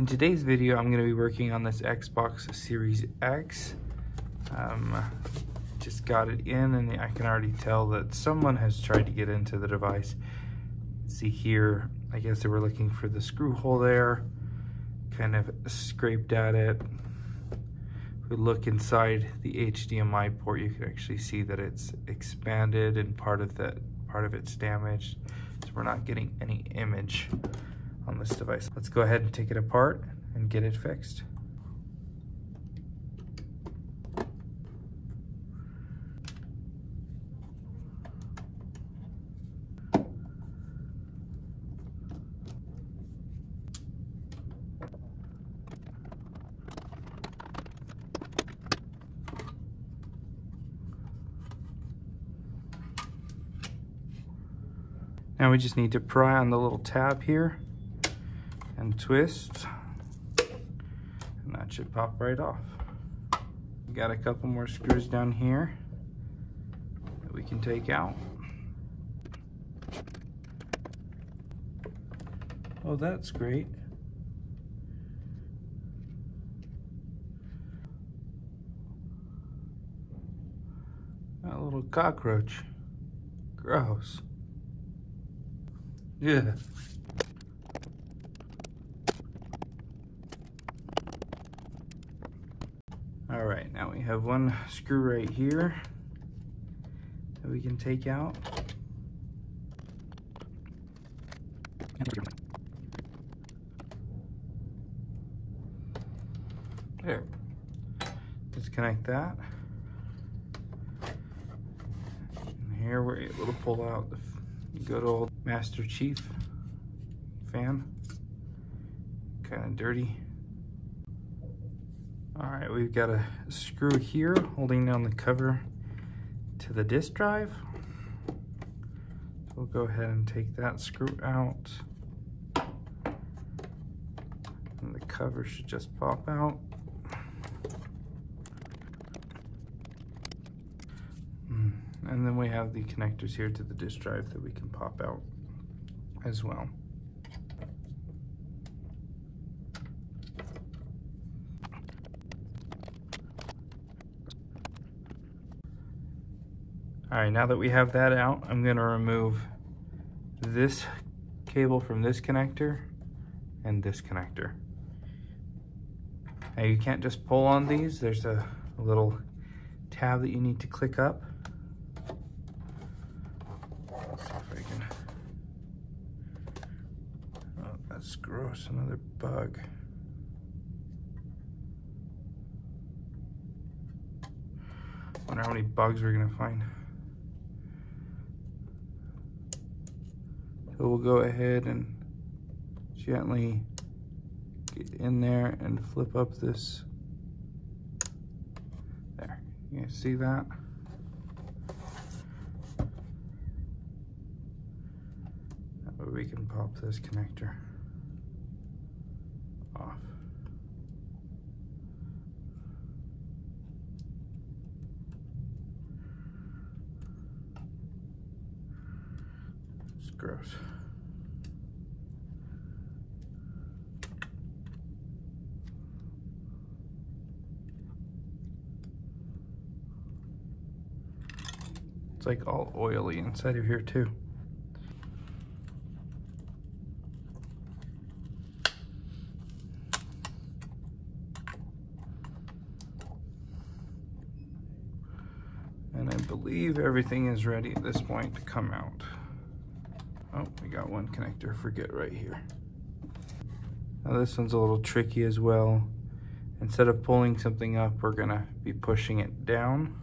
In today's video, I'm gonna be working on this Xbox Series X. Um, just got it in and I can already tell that someone has tried to get into the device. See here, I guess they were looking for the screw hole there, kind of scraped at it. If we look inside the HDMI port, you can actually see that it's expanded and part of that part of it's damaged. So we're not getting any image on this device. Let's go ahead and take it apart and get it fixed. Now we just need to pry on the little tab here twist and that should pop right off. Got a couple more screws down here that we can take out. Oh, that's great. A little cockroach. Gross. Yeah. All right, now we have one screw right here that we can take out. There. Disconnect that. And here we're able to pull out the good old Master Chief fan. Kind of dirty. All right, we've got a screw here holding down the cover to the disk drive. We'll go ahead and take that screw out. And the cover should just pop out. Hmm, and then we have the connectors here to the disk drive that we can pop out as well. All right, now that we have that out, I'm gonna remove this cable from this connector and this connector. Now you can't just pull on these. There's a, little tab that you need to click up. Let's see if I can... Oh, that's gross, another bug. Wonder how many bugs we're gonna find. So we'll go ahead and gently get in there and flip up this. There, you see that? That way we can pop this connector. off. gross. It's like all oily inside of here too. And I believe everything is ready at this point to come out. Oh, we got one connector, forget right here. Now this one's a little tricky as well. Instead of pulling something up, we're gonna be pushing it down.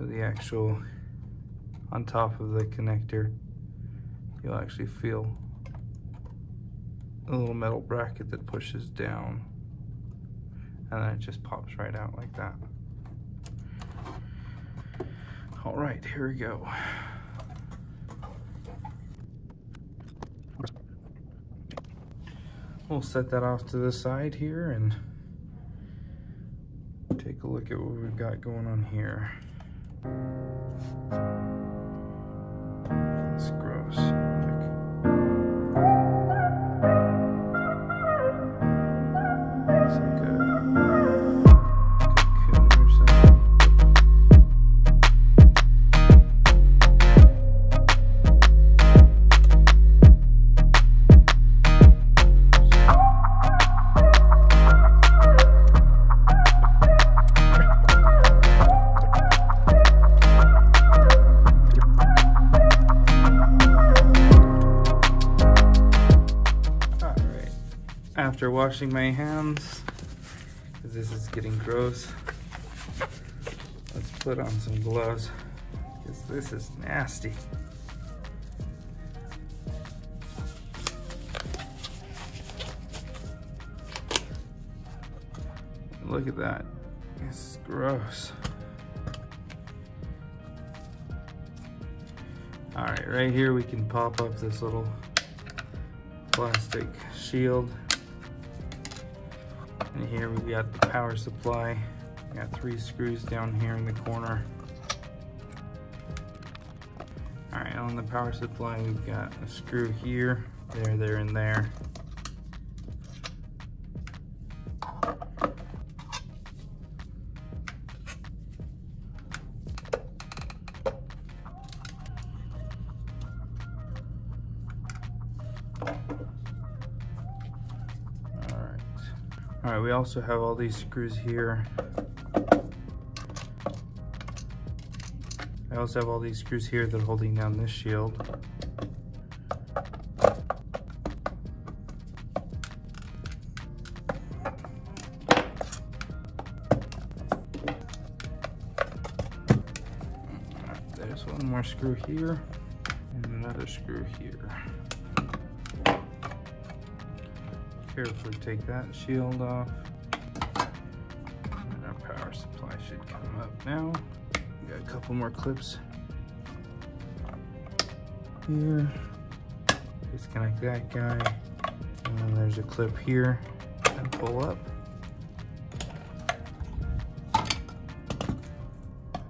So the actual, on top of the connector, you'll actually feel a little metal bracket that pushes down and then it just pops right out like that. All right, here we go. We'll set that off to the side here and take a look at what we've got going on here. Thank you. After washing my hands, because this is getting gross, let's put on some gloves, because this is nasty. Look at that. It's gross. All right, right here we can pop up this little plastic shield. And here we've got the power supply. We got three screws down here in the corner. All right, on the power supply, we've got a screw here, there, there, and there. Also have all these screws here. I also have all these screws here that are holding down this shield. There's one more screw here and another screw here. carefully take that shield off. Couple more clips here. Disconnect that guy. And then there's a clip here and pull up.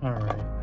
All right.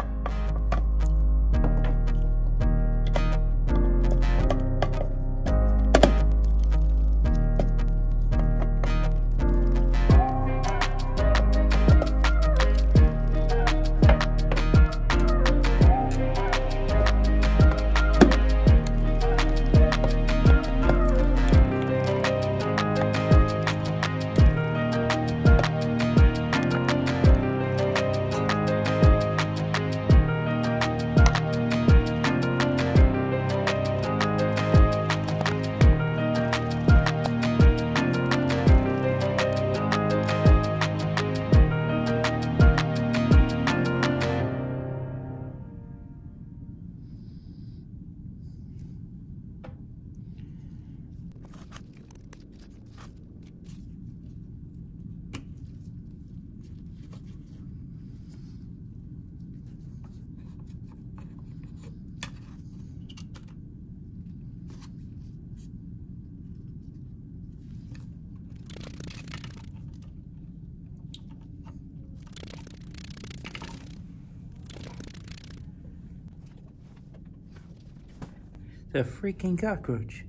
The freaking cockroach.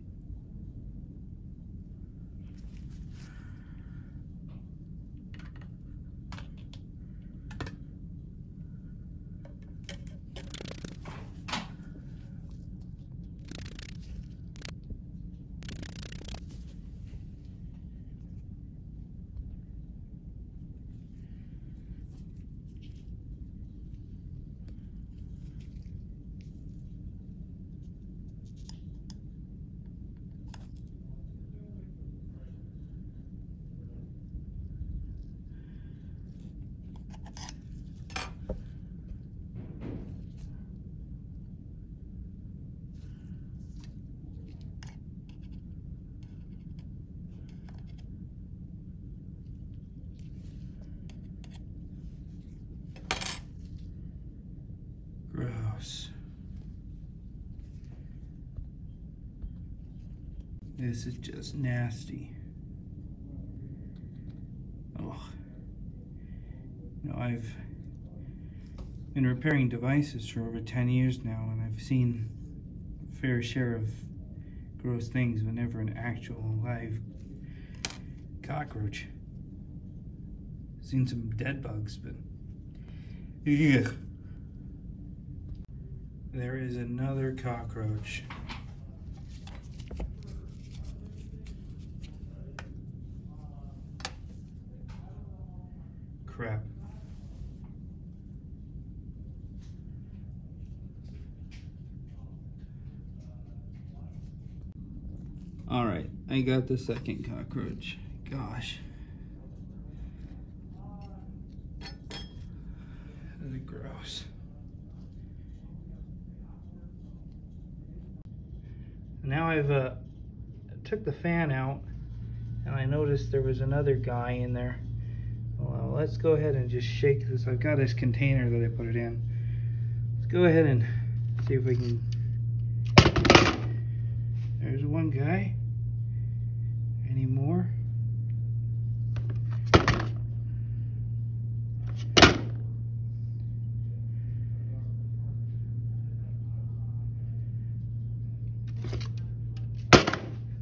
Gross. This is just nasty. Oh. You know, I've been repairing devices for over 10 years now, and I've seen a fair share of gross things, but never an actual live cockroach. Seen some dead bugs, but yeah. There is another cockroach. Crap. All right, I got the second cockroach. Gosh. This is gross. Now I've uh, took the fan out and I noticed there was another guy in there. Well, let's go ahead and just shake this. I've got this container that I put it in. Let's go ahead and see if we can. There's one guy. Any more?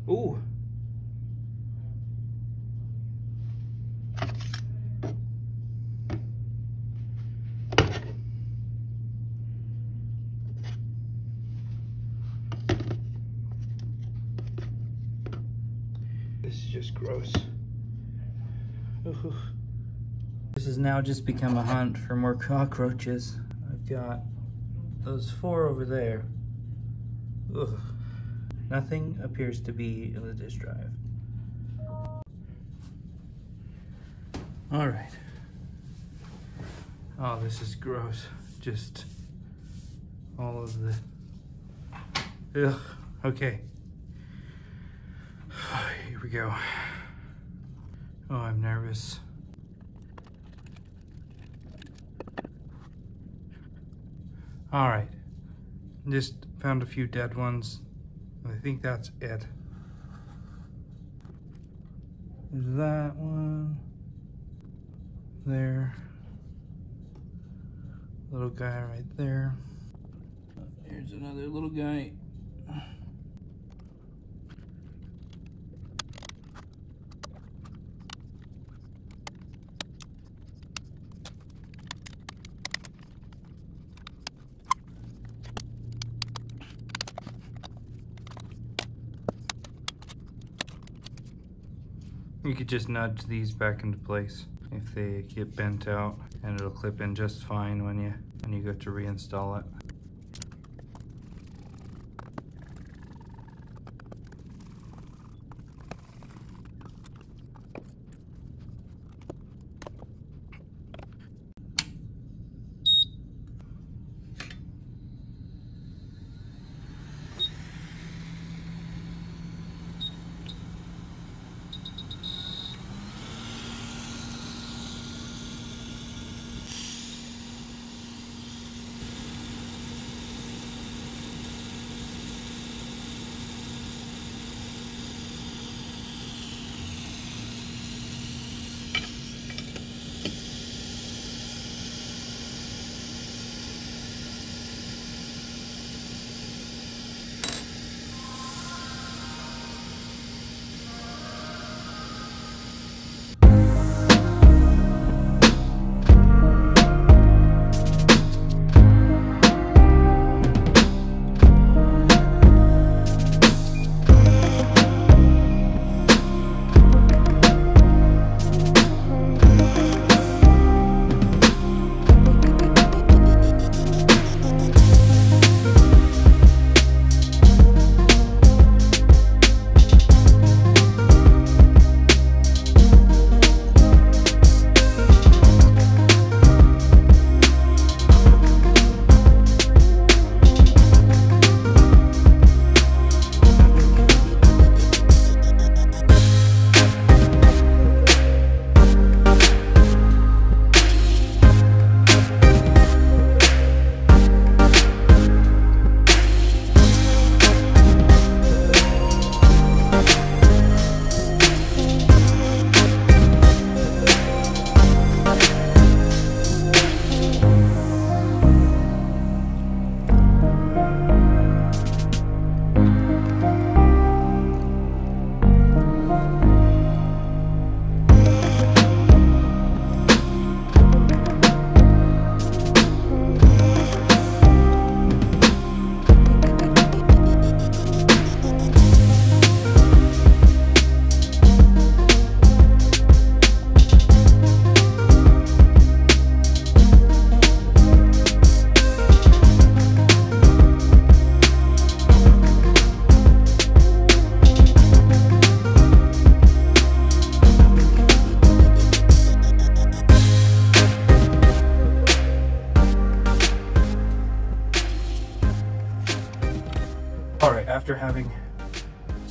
Ooh. This is just gross. This has now just become a hunt for more cockroaches. I've got those four over there. Ugh. Nothing appears to be in the disk drive. All right. Oh, this is gross. Just all of the. Ugh. Okay. We go. Oh, I'm nervous. All right. Just found a few dead ones. I think that's it. There's that one. There. Little guy right there. Here's another little guy. You could just nudge these back into place if they get bent out and it'll clip in just fine when you when you go to reinstall it.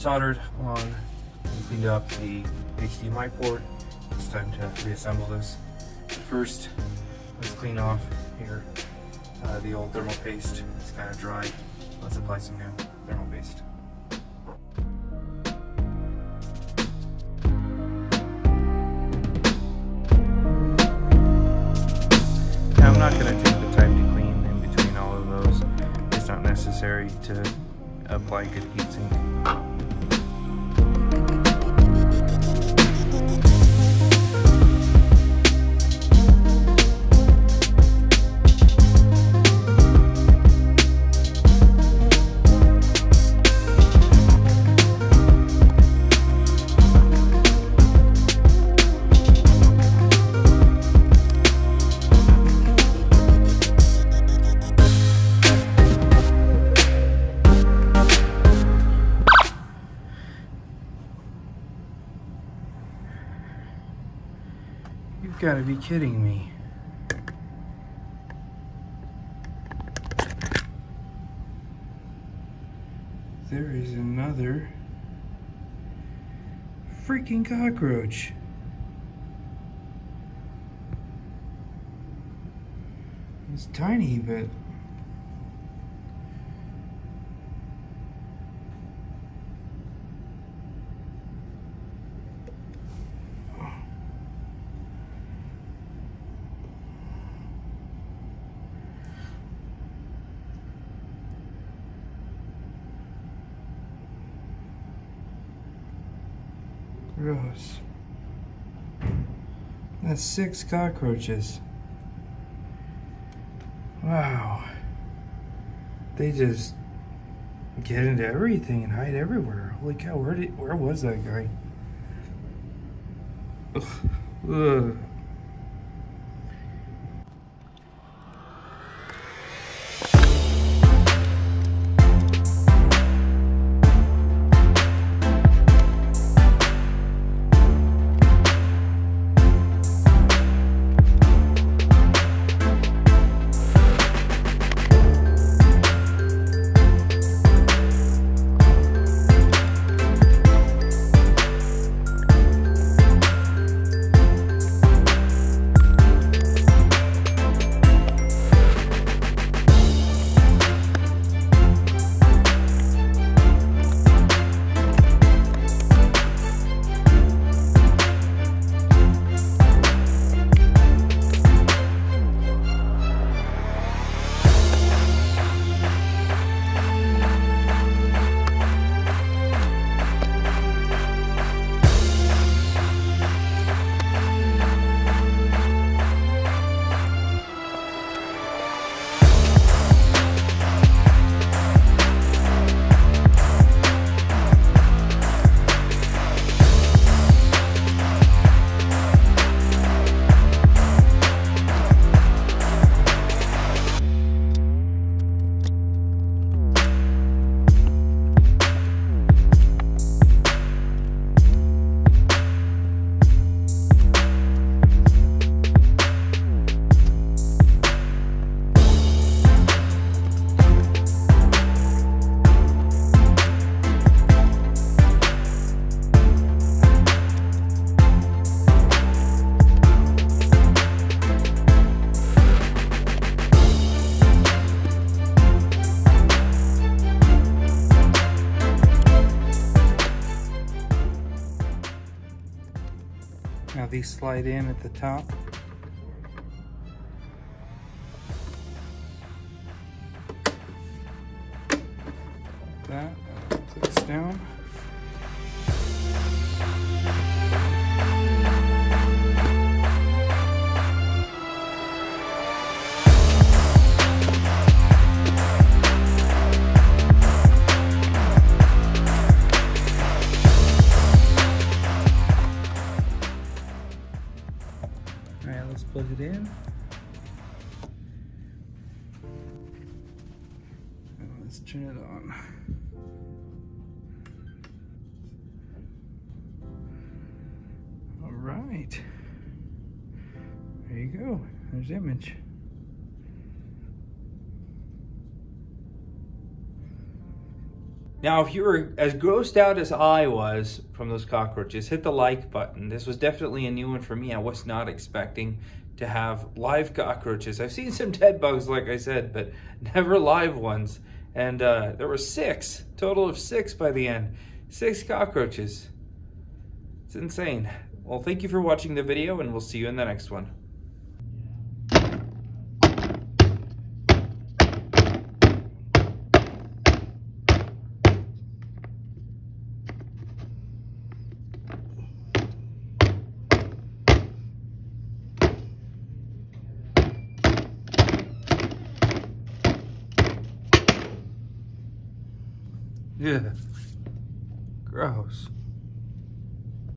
Soldered on and cleaned up the HDMI port. It's time to reassemble this. First, let's clean off here uh, the old thermal paste. It's kind of dry. Let's apply some new thermal paste. Now I'm not going to take the time to clean in between all of those. It's not necessary to apply good heatsink. You've got to be kidding me. There is another freaking cockroach. It's tiny, but Gross. That's six cockroaches. Wow. They just get into everything and hide everywhere. Holy cow, where did where was that guy? Ugh. Ugh. Slide in at the top. Right. There you go. There's the image. Now, if you were as grossed out as I was from those cockroaches, hit the like button. This was definitely a new one for me. I was not expecting to have live cockroaches. I've seen some dead bugs, like I said, but never live ones. And uh, there were six, total of six by the end. Six cockroaches. It's insane. Well, thank you for watching the video, and we'll see you in the next one.